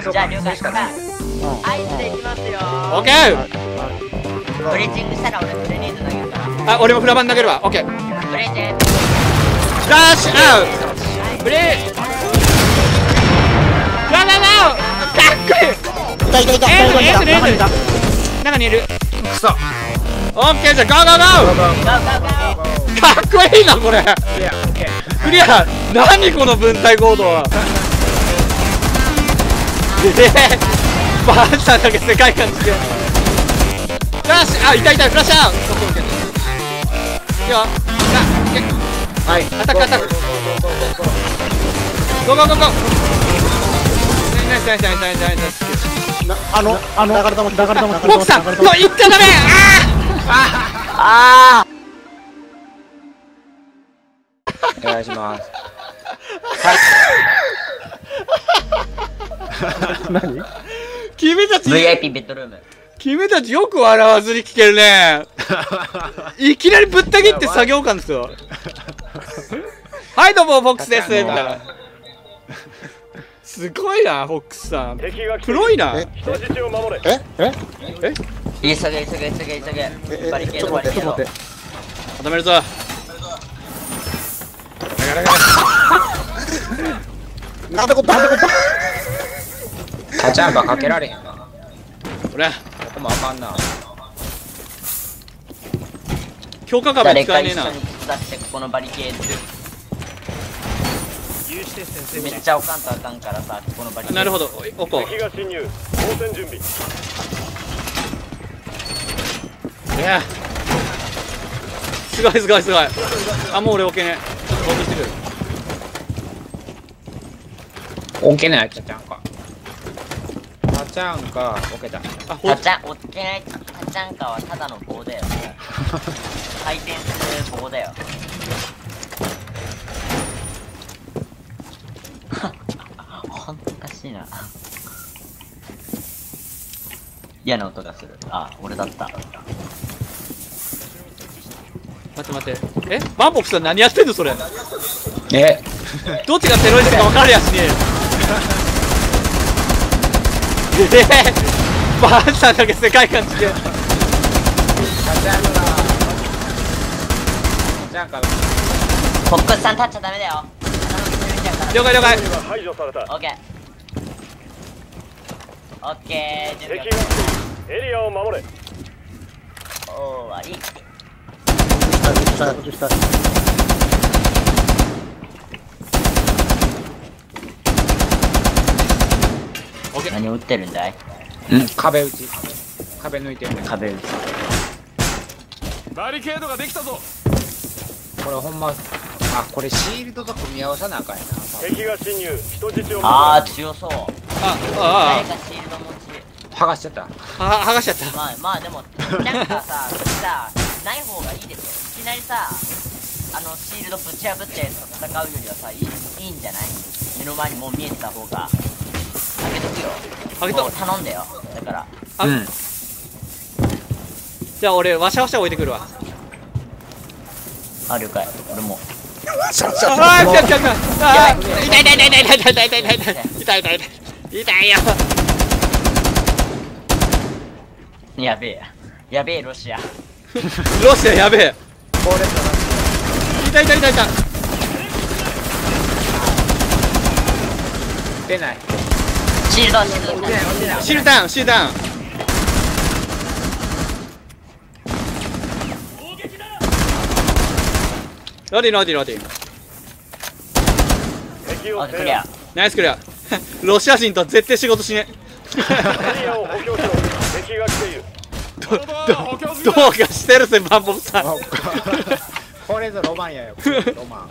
じゃあ了解しかない合図でいきますよ。オッケーブリーチングしたら俺グレネード投げるからあ俺もフラバン投げるわ。オッケーブレーチンフラッシュアウト。ブレー。わわわかっこいい。いたいたいたエースエースエいたいたース。中にいる。くそ。オッケーじゃあゴーゴーゴーかっこいいなこれ。クリア。何この分隊行動は。えー、バーンさんだけ世界観違うフラッシュあいたいた flash out オッケーオッケーいいよさあオッケーはい attack attack go go go go ナイスナイスナイスナイスナイスなあのあの流れ玉流れ玉ボクさんもう行っちゃダメああお願いします。何？ー君たち VIP ベッドルーム。君たちよく笑わずに聞けるね。いきなりぶった切って作業感ですよ。はいどうもフォックスです。みたいな。すごいなフォックスさん。プロいな。えええ？え？急げ急げ急げ急げえバリケちょっとードバリケード。固めるぞ。なんてことなんてこタチャンバかけられへんなこれ。ここもあかんな。強化壁誰使えねえな。か一緒に手伝ってここのバリケードめっちゃおかんとあかんからさここのバリケード。なるほど。おおこ敵が侵入。応戦準備。いや。すごいすごいすごい。あもう俺置けねえ。ちょっと飛んでしてくるオッケーなやつタチャンかタチャンかオッケーだ。あほタチャンおっけないタチャンカはただの棒だよ。回転する棒だよ。ほんとおかしいな。嫌な音がする。あ俺だった。待って待って。え？バンボックさん何やってんのそれ？え？どっちがテロリストか分かるやつねええー、バーンーだけ世界観違えポッさん立っちゃダメだよ。了解了解。排除されたオッケーオッケー。準備エリアを守れ。終わり下下下何を撃ってるんだい？うん壁打ち。壁抜いてるね壁撃ち。バリケードができたぞ。これほんまあこれシールドと組み合わさなあかんやな。敵が侵入。人質をああ守強そう。ああ誰かシールド持ち。剥がしちゃった。ああ剥がしちゃった。まあまあでもなんかさそれさない方がいいですよ。いきなりさあのシールドぶち破ったやつと戦うよりはさいいいいんじゃない？目の前にもう見えてた方が開けとくよ。開けともう頼んだよ。だから。あ。うん。じゃあ俺ワシャワシャ置いてくるわ。あ了解。俺も。ああ来た来た来た。あー痛い痛い痛い痛い痛い痛い痛い痛い痛い痛い痛い痛い痛いよやべえやべえロシアロシアやべえ痛い痛い痛い痛い出ないシールドシールド来たシールダウン。シールダウン。ロディロディロディナイスクリア。ロシア人と絶対仕事しね。どどうかしてるぜバンボブさんこれぞロマンやよ。ロマン。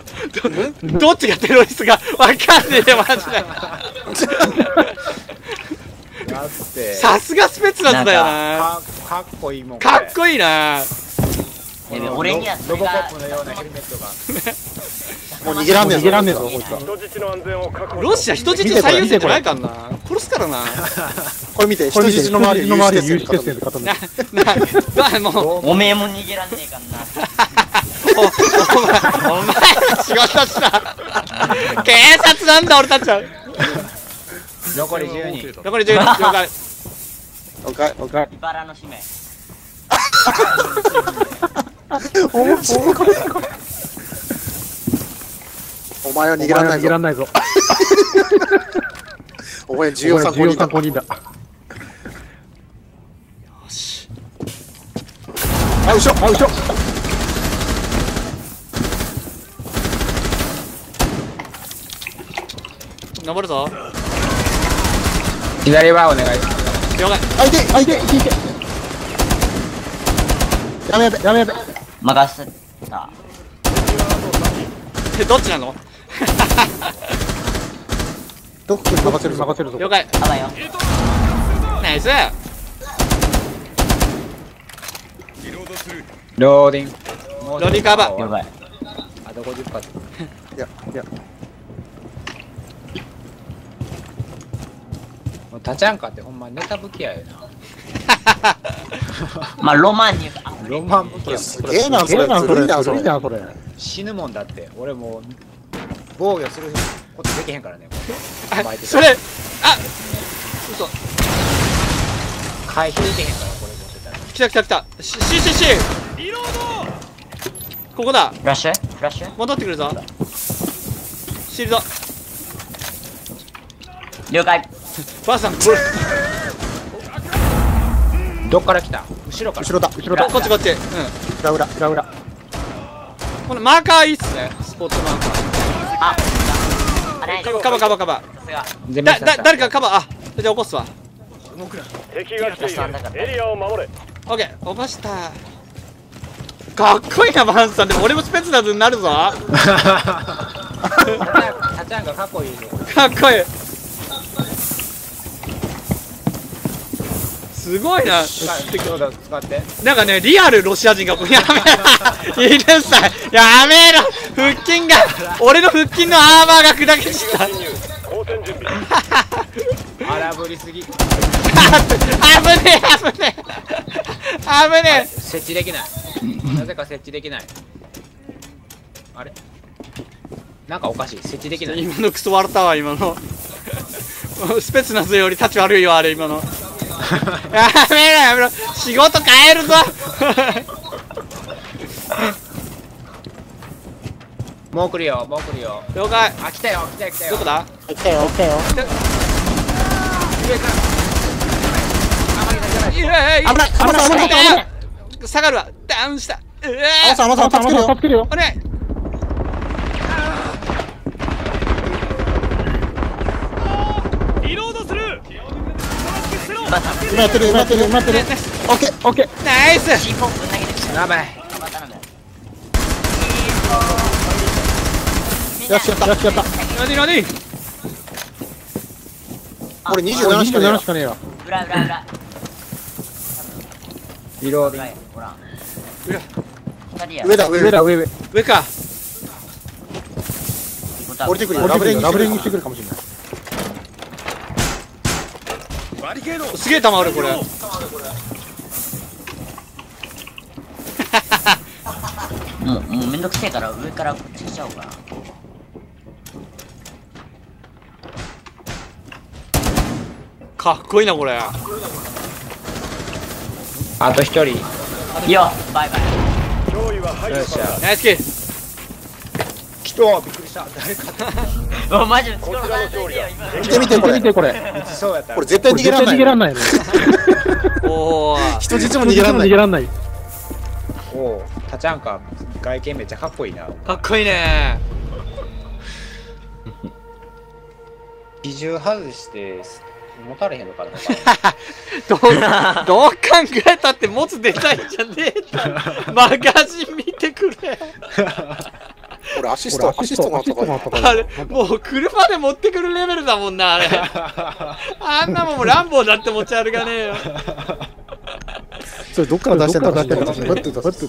ど どっちがテロリストかわかんねえよマジで。だって。さすがスペツナズだよな。かかっこいいもんかっこいいな。俺にはそロボコップのようなヘルメットが。もう逃げらんねえぞ逃げらんねえぞこいつは。人質の安全を確保。ロシア人質最優先じゃないからな。殺すからなこれ見て人質の周りに有刺鉄線で固めなてななもう。おめえも逃げらんねえかんなおお前お前仕事した警察なんだ俺たちは。残り10人。残り10人。了解。OK 茨の姫お前は逃げられないぞ。逃げらんないぞ。お前重要参考人だ。人だ。あ後ろ。あ、後ろ。登るぞ。左はお願い。します了解。あいてあいて。いけいけ。やめやべ、やめやべ。任せた。えどっちなの？どこに任せるぞ任せるぞ。了解。あばよ。ナイス。 loading。loading cover。了解あと50発いやいやもうタチャンカってほんまネタ武器やよな。まあロマンに。あロマン武器や。すげえなそれええな、それ。なそれ。な、それ。死ぬもんだって。俺もう防御することできへんからね。それ。あ。嘘。回避できへんからこれ持ってたら。来た来た来た。し CCC ここだ。フラッシュ？フラッシュ？戻ってくるぞ。シールド了解ばあさんこれ。どっから来た？後ろから。後ろだ後ろだ。こっちこっち。うん。裏裏裏裏。このマーカーいいっすね。スポットマーカあ。あカバーカバーカバ。誰かカバーあじゃあ起こすわ。敵が来ている。エリアを守れオッケー。起こした。かっこいいなバンさん。でも俺もスペツナズになるぞ。かっこいいよっこいいすごいな。使って。なんかねリアルロシア人がやめろいるさやめろ。腹筋が俺の腹筋のアーマーが砕け散った。荒ぶりすぎ。危ねえ危ねえ。危ね設置できない。なぜか設置できない。あれ？なんかおかしい。設置できない。え今のクソ笑ったわ今の。スペツナズより立ち悪いよあれ今のやめろやめろ。仕事変えるぞ。もう来るよもう来るよ。了解。あ来たよ来たよ来たよ。どこだ？来たよ来たよ。上から。いやいや危ない危ない危ない危ない。下がるわ。ダウンした。うわあさんあさん助けるよ。お願い今やってる今やってる今やってる。オッケーオッケー。ナイス。C ポンプ投げてきたやばい。よしやった。よし、やった。何何俺27しかねえ27わ。しかねえわ。裏裏裏。リローディン裏。へほら上だ上上。だ、上上。上か。降りてくるよ。ララブレンにブレンにしてくるかもしれない。すげえ弾あるこれ。もうもうめんどくせえから上からこっち来ちゃおうかな。かっこいいなこれ。あと一人。いいよバイバイ。ナイスキル来たびっくりした。誰か。おマジでこちらの勝利は。見てみてこれ。見て見て、これ。そうやったこれ絶対これ絶対逃げらんない。逃げらんないね。おお人質も逃げらんない。逃げらんない。おおタチャンカ外見めっちゃかっこいいな。かっこいいね。比重外して持たれへんのかな。どうどう考えたって持つデザインじゃねえマガジン見てくれ俺アシストアシストがあれもう車で持ってくるレベルだもんなあれ。あんなもんもうランボーだって持ち歩かねえよ。それどっから出してんだ出してんだバッて出す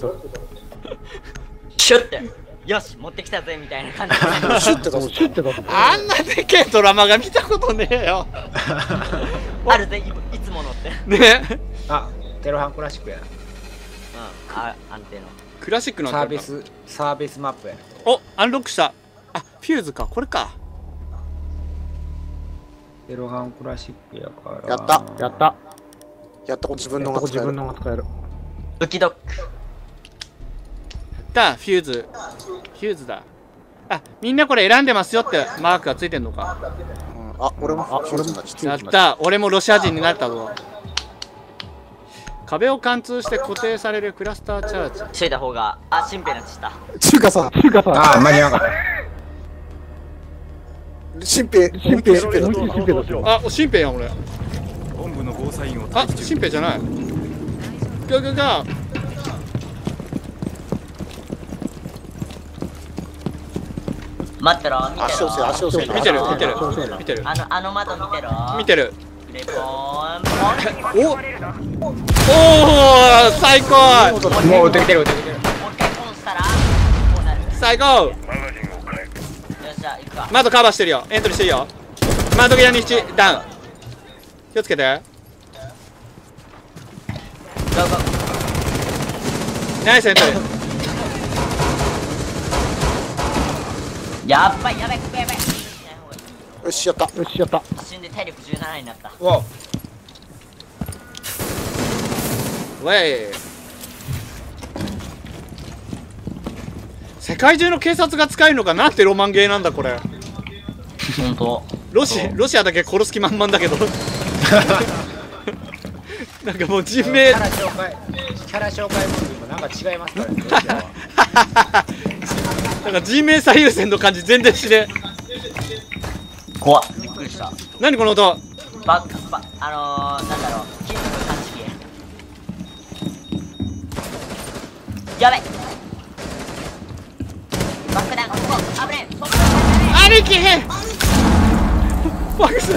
シュッて。よし持ってきたぜみたいな感じ。でシュッて出すシュッて出す。あんなでけえドラマが見たことねえよ。あるぜいいつものって。うんね。あテロハンクラシックや。なあ安定のクラシックのサービスサービスマップやなおアンロックした。あフューズか。これか。ゼロハンクラシックやから。やった。あやったやったこ自分のが使える。自分のが使える。武器ドック。だフューズ。フューズだ。あみんなこれ選んでますよってマークがついてんのか。うん。あ俺もあ俺もやった。俺もロシア人になったぞ壁を貫通して固定されるクラスターチャージいた方があシンなってした。中華さん。中華さああ、間に合わなかっ新兵新兵新兵だと。新兵だあ新兵やん俺。本部のゴーサインをあ新兵じゃない。ガガガ待ってろ見てろ。足をせ足をせ見てる見てる見てる。あのあの窓見てろ。見てるレポンおおお最高。もう撃ってきてる撃ってきてる。もう一回ポンしたらこうなる最高。マガジンを変えっしゃ行くか窓カバーしてるよエントリーしてるよ窓際に1ダウン気をつけてナイスエントリーやばいやばいやばいよしやった。よしやった。一瞬で体力17になった。お。うウェイ世界中の警察が使えるのかなんてロマンゲーなんだこれ。本当。ロシロシアだけ殺す気満々だけど。なんかもう人命。キャラ紹介、キャラ紹介文もなんか違いますからね、なんか人命最優先の感じ全然しね怖っ。びっくりした。何この音？バッバあのー、なんだろう。金属探知機。やばい爆弾。ここ危ねえそこ兄貴ファクス。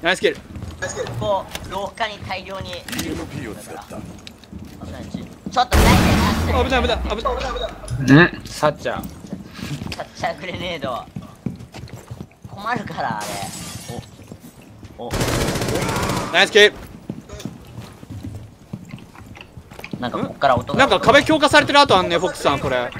ナイスキル。こう廊下に大量に。PMP を使った。危ないちちょっと大体危ない危ない危ない。うんサッチャー。キャッチャーグレネード困るからあれ。おお。ナイスキルなんかこっから音が。なんか壁強化されてる跡あんねフォックスさんこれ。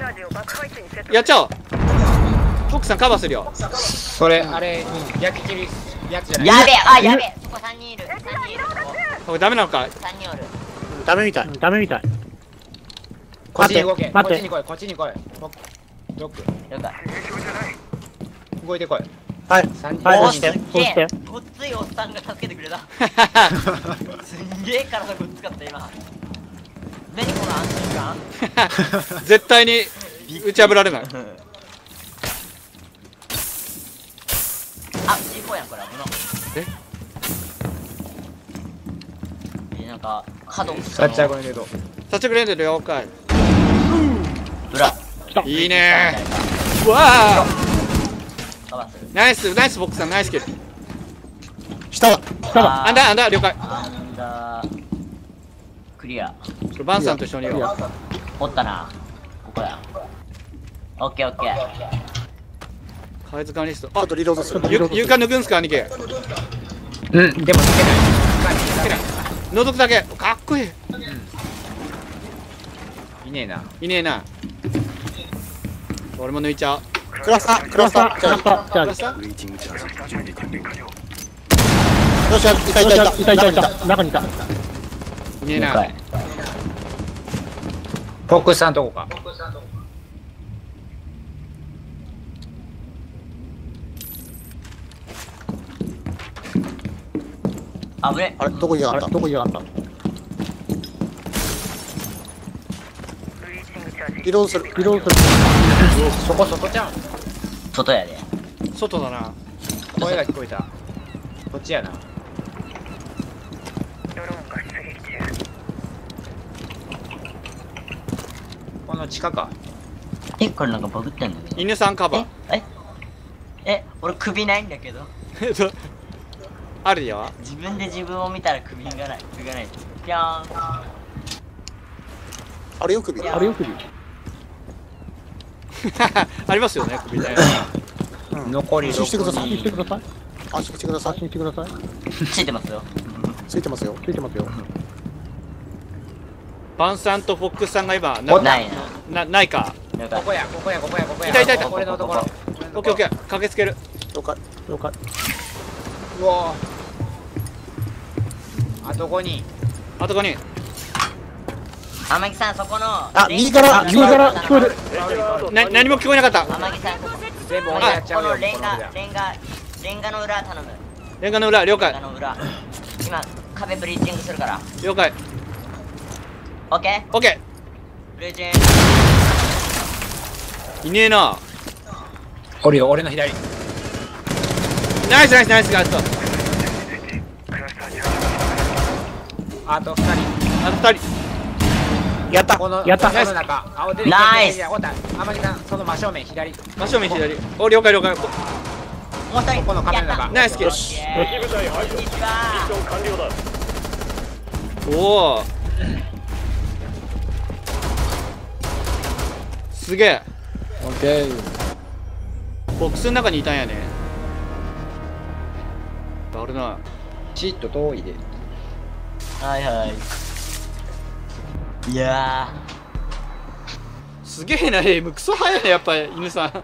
やっちゃおう。フォックスさんカバーするよ。それ、あれ、焼き切りやつじゃない？やべえあやべえ。そこ3人いる3人いる。そここれダメなのか？3人おる。ダメみたい。ダメみたい。こっちに動け。こ待ってっちに来い、こっちに来い。ドック。ドック了解動いてこい。はい。三人。はい。おー押して。すっげえ。ごっついおっさんが助けてくれた。すんげえ体ごっつかった今。何この安心感。絶対に打ち破られない。あ C4 やんこれ危な。え？えなんか角サッチャーグレネード。サッチグレード了解裏いいね。うわあ。ナイスナイスフォックスさんナイスキル。下だ。あアンダーアンダー了解。アンダー。クリア。これバンさんと一緒にいよおったな。ここや。オッケーオッケー。貝塚リスト。あっとリロードする。ゆ床脱ぐんすか兄貴。うん、でもつけない。つけない。覗くだけ。かっこいい。いねえな。いねえな俺も抜いちゃう。クラスタークラスター。じゃあじゃあウェイティングチャージ。準備完了よしいたいたいた。いたいたいた。中にいた。い。ねえなフォックスさんとこか。あぶねあれどこにやがった？どこにやがった？リロードする。リロードすそこ外ちゃん？外やで。る外だな。声が聞こえた。こっちやな。この地下か？えこれなんかバグってんの？犬さんカバえええ俺首ないんだけど。ー あるよ。自分で自分を見たら首がない首がない。ぴょーん。あれよ首。あれよ首 ありますよね首ね。残り安心してください。6人。ください安心してください。してください。ついてますよ。ついてますよ。ついてますよ。バンさんとフォックスさんが今ないな。なないか。ここや、ここや、ここや、ここや。いたいたい。たこれのとこ。ろ。オッケーオッケー。駆けつける。了解。了解。うわあと5人あと5人天城さんそこのあ右から右から聞こえる。な何も聞こえなかった。天城さんここ全部俺やっちゃこうよのレンガレンガレンガの裏頼む。レンガの裏了レン解ガの裏。今壁ブリーチングするから。了解。オッケオッケーブリーチンーいねえな。おるよ俺の左。ナイスナイスナイスガットあと2人。あと2人やった。このやった。この中あ出てきたナイス。天城さんその真正面左。真正面左。お了解了解。こもう一人ここの壁の中。やったナイスキルオッケ敵部隊排除ーこんにちミッシ。はョン完了だおおすげえ。オッケー。ボックスの中にいたんやね。あれな。ちっと遠いで。はいはいいやすげえなエイム。クソ早いねやっぱ犬さん。ー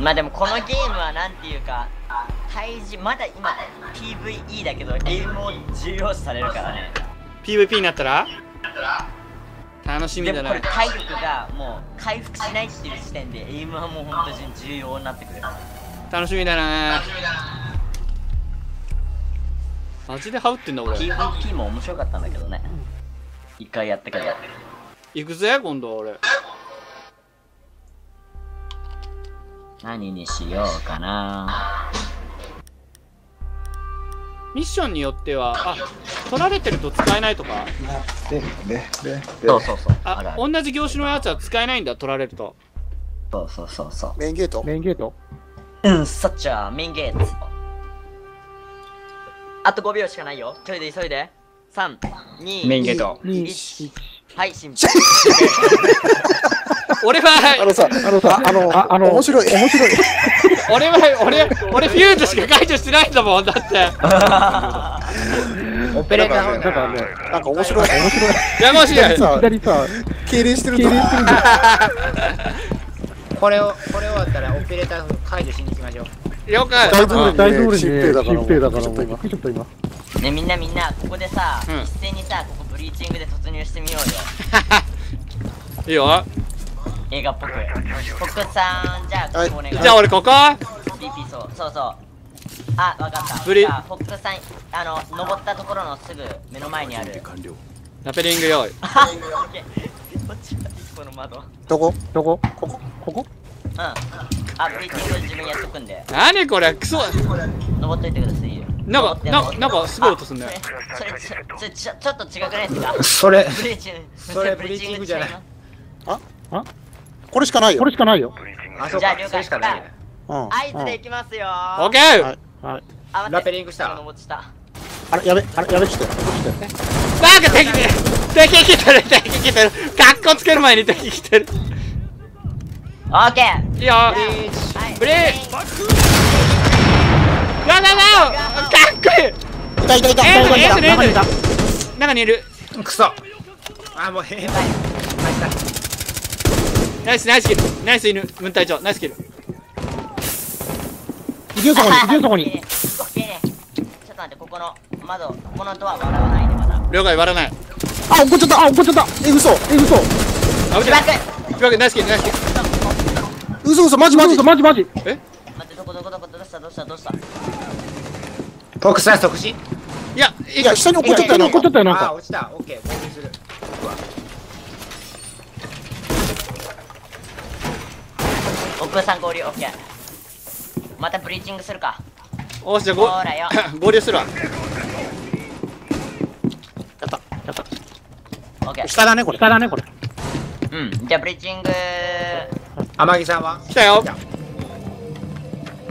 まあでもこのゲームはなんていうか対峙まだ今 PVE だけどゲームを重要視されるからね。PVP になったら？楽しみでだな。もこれ体力がもう回復しないっていう時点でエイムはもう本当に重要になってくる。楽しみだなマジでハウってんだ俺 PVP も面白かったんだけどね。一回やったけど行くぜ今度俺。何にしようかな。ミッションによってはあ取られてると使えないとか。そうそうそう。ああるある。同じ業種のやつは使えないんだ取られると。そうそうそうそメインゲート？メインゲート？ううんそっちはメインゲートあと5秒しかないよ。急いで急いで。3 2メインゲート。1はいシンプ 俺はあのさあのさあのああの面白い。面白い。俺は俺俺フューズしか解除してないんだもんだって。オペレーターだからねなんか面白い。面白いやましい左さ左さ。痙攣してるぞ。痙攣してる これをこれ終わったらオペレーター解除しに行きましょう了解。大通り大通りに疾病だから疾病だからちょっと今もう。ちょっと今。ねみんなみんなここでさ、うん。一斉にさここブリーチングで突入してみようよ。いいよ。映画っぽく。フォックスさんじゃあここお願い。じゃあ俺ここ。BP そうそうそう。あわかった。ブリ。あフォックスさんあの登ったところのすぐ目の前にある。完了。ラペリング用意。あ オッケー。こっちはこの窓。うんどこ？どこ？ここ？ここ？あブリーチング自分やっとくんで。何これクソ。登っといてくださいよ。なんかなんかなんかすごい音すんねあそれそれそれちょちょっと違くないですか？それブリーチングそれブリーチングじゃない。違ますこれしかないよ。これしかないよ。あそうじゃあ了解か。それしかないねうん。合図でいきますよ。オッケー。はい。はい。ラペリングした。今登ってた。あれやべあれやべちょっと。なんか敵敵来てる敵来てる。カッコつける前に敵来てるオッケーい。いよはい。ブリーやだなかっこいい。いたいたいた。エースエース中にいた中にいた。中にいる。クソあもう変だナイスナイスキル。ナイス犬。文隊長。ナイスキル。行けよそこに。行けよそこに。ちょっと待ってここの窓ここのドア笑わないでまだ。了解割らない。あ怒っちゃった。あ怒っちゃった。え嘘。え嘘。あぶちゃバックいわけナイスキルナイスキル嘘嘘マジマジ。嘘マジマジ。待ってどこどこどこどうしたどうしたどうしたフォックスさん即死いやいいや下に怒っちゃったよなんか怒っちゃったよなんかあ落ちたオッケー合流する奥さん合流オッケーまたブリーチングするかおしじゃあごほらよ合流するわやったやったオッケー下だねこれ下だねこれうんじゃあ breaching天城さんは？来たよ。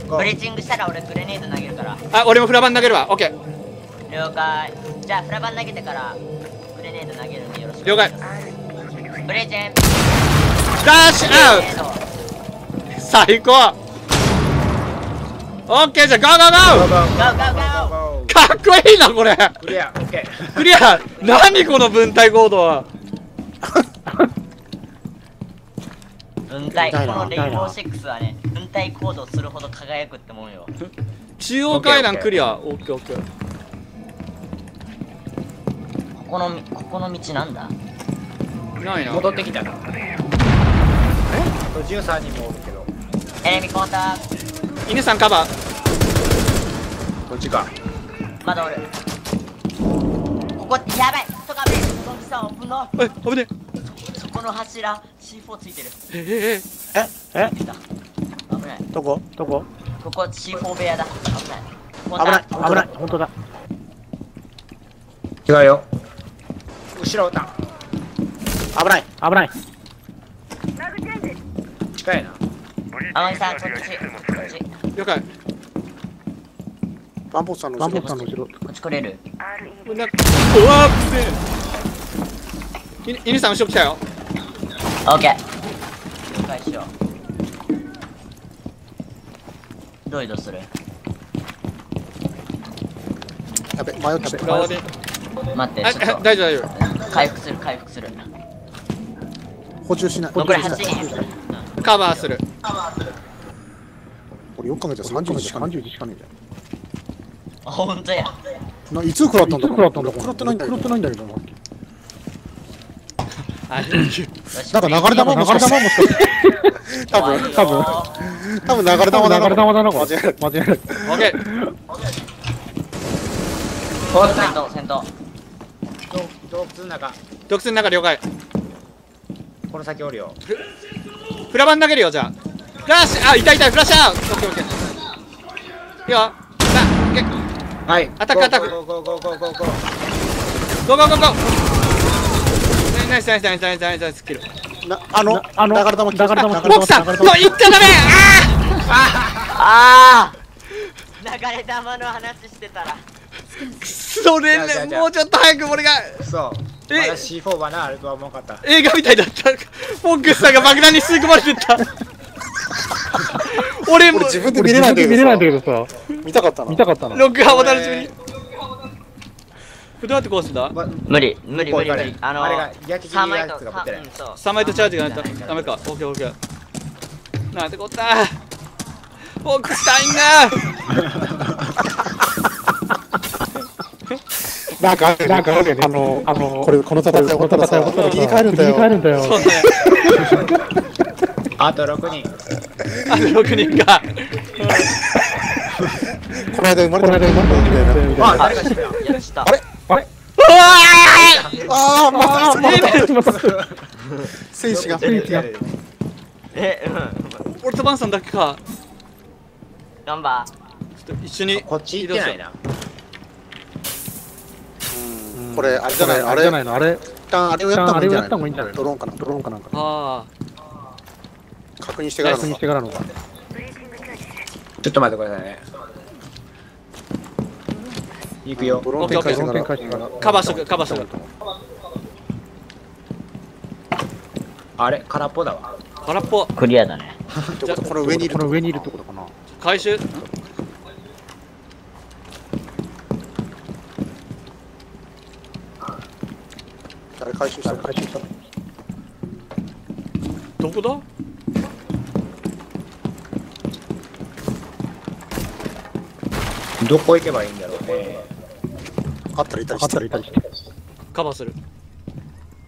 ブリーチングしたら俺グレネード投げるから。あ俺もフラバン投げるわ。オッケー。了解。じゃあフラバン投げてからグレネード投げるんでよろしく了解。 breaching。flash out。最高。オッケーじゃあ go go go go。ゴー go go。ゴーーかっこいいなこれ。クリア。オッケー。クリア。何この分隊行動は雲体痛いな。このレインボーシックスはね雲体行動するほど輝くってもんよ。中央階段クリア。オッケーオッケー。ここのみここの道なんだ？いないな。戻ってきたなえ？あと13人もおるけど。エネミコンタ犬さんカバー。こっちか。まだおる。ここやばい人が危ねえゾンビさん危なえ危ねそこの柱 C4 ついてる。えええ？危ない。どこ？どこ？ここ C4 部屋だ。危ない。危ない。タ危ない。本当だ。違うよ。後ろ撃た。危ない。危ない。近いな。天木さんこっち。こっち。え了解バンポスさんの後ろ。バンポスさんの後ろ。こっち来れる。うわーぶねえ犬犬さん後ろ来たよオッケー了解しよう。どう移動する？やべ迷った。裏側で。あ待ってちょっあ大丈夫大丈夫。と回復する回復する。補充しな。い残り8補充しない人カバーする。俺よく考えたら30時しかない30時しかねえじあ本当や。ゃんないつ食らったんだ食らったんだ食らってないんだ食らってないんだけどななんか流れ玉？もしかして 多分。多分。多分。流れ玉だな流れ玉だな間違え間違えオッケー戦闘戦闘洞窟の中洞窟の中了解。この先おるよフラバン投げるよじゃあ。フラッシュあいたいたフラッシュアウト。オッケーオッケーいいよ。さあはい。 attack attack。go go go go go go。go go go go ナイスナイスナイスナイスナイスナイスキルなあのあの流れ玉流れ玉フォックスさんもう行っちゃダメあああ流れ玉の話してたらそれねじゃあじゃあじゃあもうちょっと早く俺がそうえまだ C4 はなあるとは思わんかった映画みたいだったフォックスさんが爆弾に吸い込まれてった俺も俺自分で見れないんだけど見れないんだけどさ見たかったな見たかった録画お楽しみにこれどうやってこうすんだ？ま無理。無理無理無理。あのあれが焼き切りやサーマイトつが持ってない。うんそう。3枚とチャージがないとダメか。オッケーオッケーなんてこった？フォックスタインなんかなんかあのあのこれこの戦いこの戦い。この切り替えるんだよ切り替えるんだよ。がそうね。あと6人。あと6人がこの間生まれた。この間生まれた。みたいなあ誰が死んだいやした。うわああまたまた戦士が戦士がえうん俺とバンさんだけか頑張ちょっと一緒にこっち行ってないなこれあれじゃないのあれじゃないのあれ一旦あれをやった方がいいんじゃないのドロー。ンかなドローンかなんかあ確認してからのしてからのかちょっと待ってくださいね。行くよ。ドローン展開してから。あカバーしとくカバーしとく。あれ空っぽだわ。空っぽ。クリアだね。ってことこの上にいる。この上にいるってことかな。回収。誰回収した回収したどこだ？どこ行けばいいんだろうねあったらいたりして。あったらいたりして。カバーする。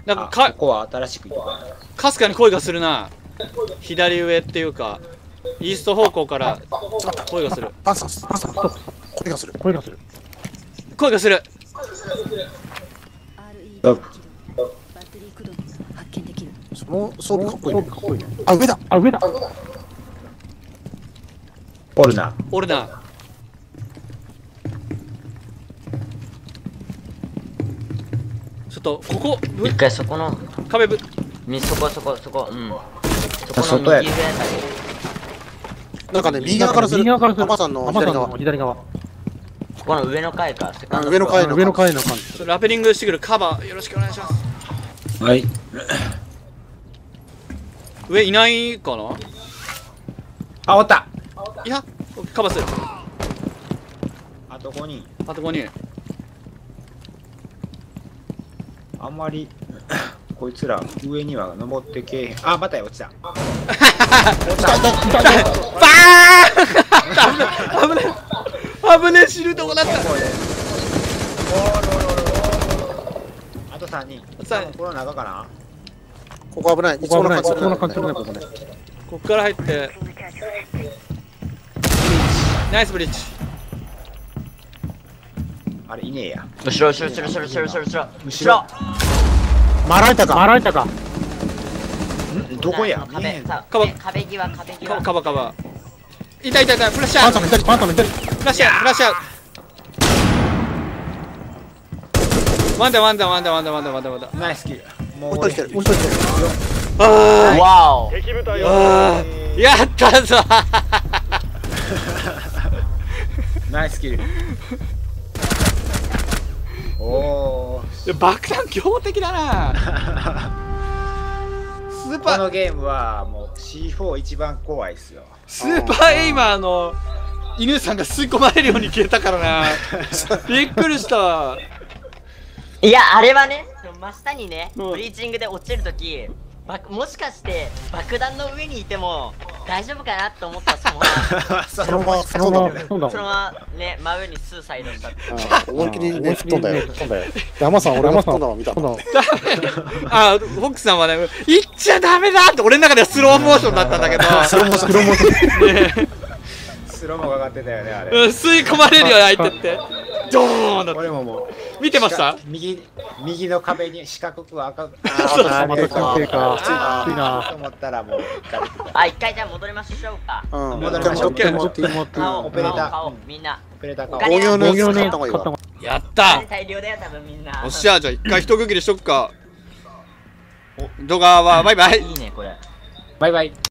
なんあかかここは新しくかすかに声がするな。左上っていうかイースト方向から声がする。パンさんパンさん声がする。声がする。声がする。っこいいね。かっこいいね。あ上だ。あ上だ。おるな。おるなょっとここ。ぶ一回そこの。壁ぶ。みそこそこそこ。うん。そこの右上あたりなんかね右側からする右側からする。アマさんの左側。左側。ここの上の階かセカンド上の階の上上の階の感じ。ラペリングしてくるカバーよろしくお願いします。はい。上いないかな？あおった。いやカバーする。あと5人あと5人あんまり こいつら上には登ってけえへん。あまたや落ちた。バーン！危ねえ。危ねえ。死ぬとこだった。あと3人。さこの中かなここ危ない。い。つもの感じ。いつもの感じ。ここね。こっから入って。ナイスブリッジあれいねえや。後ろ後ろ後ろ後ろ後ろ後ろ後ろ。後ろ。回られたか。回られたか。どこや？壁。へんさカバね壁際壁際。カカバカバいたいたいたフラッシュアウト。パンタの左、パンタの左。フラッシュアウトフラッシュアウト。ワンダワンダワンダワンダワンダワンダワンダナイスキル。もうもう一人来てる。もう一人来てる。あわお。敵部隊やったぞ。ナイスキルおー。爆弾強敵だな。スーパー。このゲームはもう C4 一番怖いっすよ。スーパーエイマーの犬さんが吸い込まれるように消えたからな。びっくりした。いやあれはね真下にねうん。 breaching で落ちるときもしかして爆弾の上にいても大丈夫かなと思ったそのまま そのまま、そのまま、そのまままね真上に suicide したってま。思いっきりね、吹っ飛んだよ。吹っ飛んだよ。山さん、俺も吹っ飛んだの見た。あフォックさんはね行っちゃダメだって俺の中ではスローモーションだったんだけどスローモーション、スローもかかってたよねあうんれ吸い込まれるよ相手ってドーンだって。俺ももう見てました？右右の壁に四角く赤くあーまた関係か。あきついな。と思ったらもうあ一回じゃあ戻りましょうかうん。戻りましょう。持って持って持って。顔オペレーター顔顔みんな。オペレーターかお金工業のやった方がいい。わ。やった。大量だよ多分みんな。おっしゃじゃあ一回一区切りしとくか。動画はバイバイ。いいねこれ。バイバイ